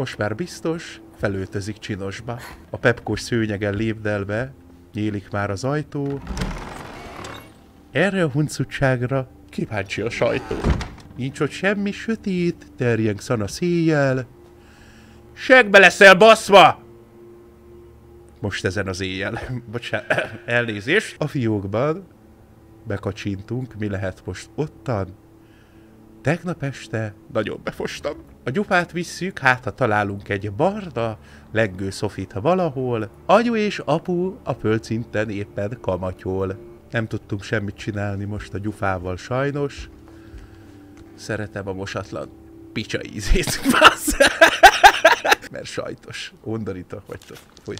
most már biztos, felöltözik csinosba. A pepkos szőnyegen lépdelve, nyílik már az ajtó. Erre a huncutságra kíváncsi a sajtó. Nincs ott semmi sötét, terjeng szana széjjel. Segbe leszel baszva! Most ezen az éjjel. Bocsánat, elnézést. A fiókban bekacsintunk, mi lehet most ottan. Tegnap este nagyon befostam. A gyupát visszük, hát ha találunk egy barna, leggő szofit valahol. Anyu és apu a földszinten éppen kamatyol. Nem tudtunk semmit csinálni most a gyufával sajnos. Szeretem a mosatlan picsa ízét. Mert sajtos. Undorító vagytok. Fúj.